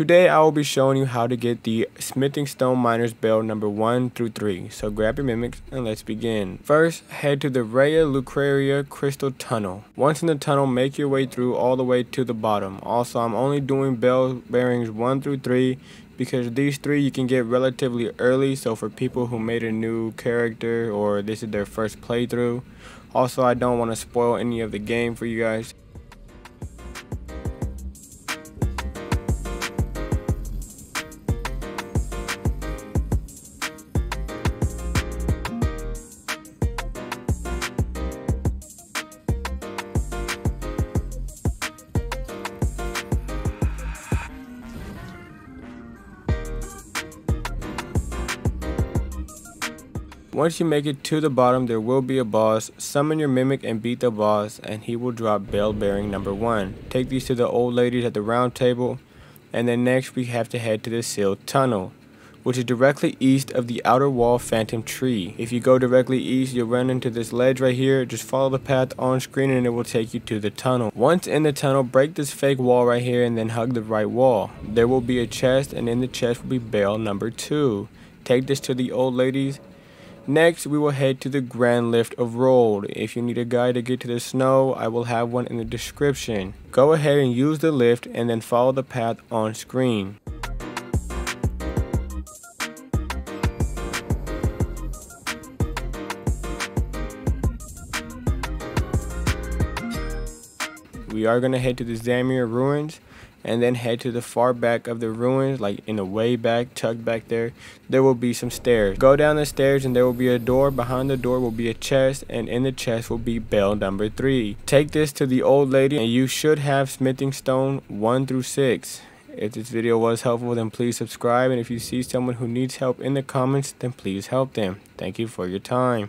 Today I will be showing you how to get the Smithing Stone Miner's Bell number 1 through 3. So grab your mimics and let's begin. First, head to the Raya Lucaria Crystal Tunnel. Once in the tunnel, make your way through all the way to the bottom. Also, I'm only doing bell bearings 1 through 3 because these three you can get relatively early so for people who made a new character or this is their first playthrough also I don't want to spoil any of the game for you guys Once you make it to the bottom, there will be a boss. Summon your mimic and beat the boss, and he will drop bell bearing number one. Take these to the old ladies at the round table, and then next we have to head to the sealed tunnel, which is directly east of the outer wall phantom tree. If you go directly east, you'll run into this ledge right here. Just follow the path on screen and it will take you to the tunnel. Once in the tunnel, break this fake wall right here and then hug the right wall. There will be a chest, and in the chest will be bell number two. Take this to the old ladies Next, we will head to the Grand Lift of Rold. If you need a guide to get to the snow, I will have one in the description. Go ahead and use the lift and then follow the path on screen. We are going to head to the Zamor Ruins and then head to the far back of the ruins, like in the way back, tucked back there, there will be some stairs. Go down the stairs and there will be a door. Behind the door will be a chest, and in the chest will be bell number three. Take this to the old lady, and you should have smithing stone one through six. If this video was helpful, then please subscribe. And if you see someone who needs help in the comments, then please help them. Thank you for your time.